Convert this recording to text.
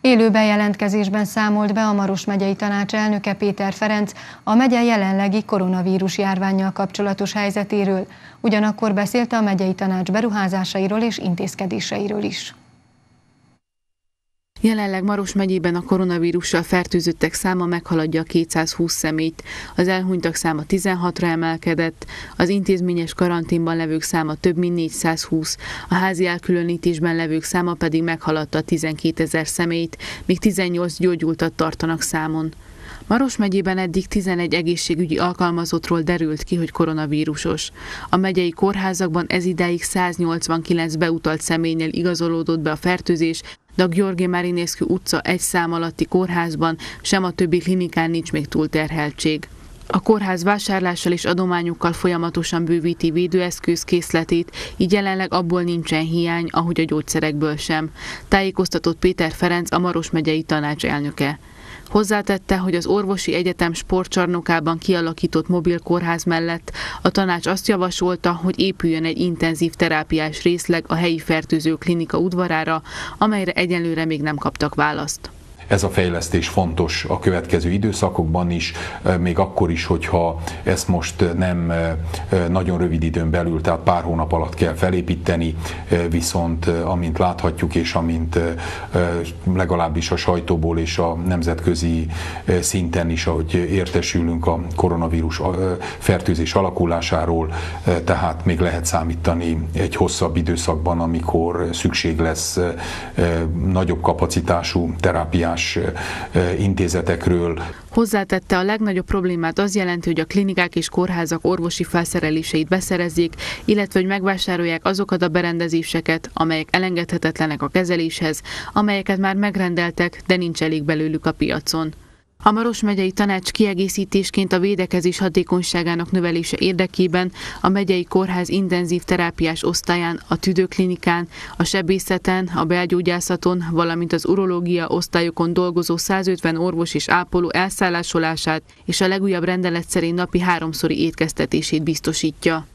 Élő bejelentkezésben számolt be a Maros megyei tanács elnöke Péter Ferenc a megye jelenlegi koronavírus járványjal kapcsolatos helyzetéről. Ugyanakkor beszélt a megyei tanács beruházásairól és intézkedéseiről is. Jelenleg Maros megyében a koronavírussal fertőzöttek száma meghaladja a 220 személyt, az elhunytak száma 16-ra emelkedett, az intézményes karanténban levők száma több mint 420, a házi elkülönítésben levők száma pedig meghaladta a 12 ezer személyt, míg 18 gyógyultat tartanak számon. Maros megyében eddig 11 egészségügyi alkalmazottról derült ki, hogy koronavírusos. A megyei kórházakban ez idáig 189 beutalt személynél igazolódott be a fertőzés, de a Gyorgé Marinescu utca egy szám alatti kórházban, sem a többi klinikán nincs még túlterheltség. A kórház vásárlással és adományokkal folyamatosan bővíti védőeszköz készletét, így jelenleg abból nincsen hiány, ahogy a gyógyszerekből sem. Tájékoztatott Péter Ferenc, a Maros megyei tanács elnöke. Hozzátette, hogy az orvosi egyetem sportcsarnokában kialakított mobil kórház mellett a tanács azt javasolta, hogy épüljön egy intenzív terápiás részleg a helyi fertőző klinika udvarára, amelyre egyelőre még nem kaptak választ. Ez a fejlesztés fontos a következő időszakokban is, még akkor is, hogyha ezt most nem nagyon rövid időn belül, tehát pár hónap alatt kell felépíteni, viszont amint láthatjuk, és amint legalábbis a sajtóból és a nemzetközi szinten is, ahogy értesülünk a koronavírus fertőzés alakulásáról, tehát még lehet számítani egy hosszabb időszakban, amikor szükség lesz nagyobb kapacitású terápiás más intézetekről. Hozzátette a legnagyobb problémát az jelenti, hogy a klinikák és kórházak orvosi felszereléseit beszerezzék, illetve hogy megvásárolják azokat a berendezéseket, amelyek elengedhetetlenek a kezeléshez, amelyeket már megrendeltek, de nincs elég belőlük a piacon. A Maros megyei tanács kiegészítésként a védekezés hatékonyságának növelése érdekében a megyei kórház intenzív terápiás osztályán, a tüdőklinikán, a sebészeten, a belgyógyászaton, valamint az urológia osztályokon dolgozó 150 orvos és ápoló elszállásolását és a legújabb rendelet szerint napi háromszori étkeztetését biztosítja.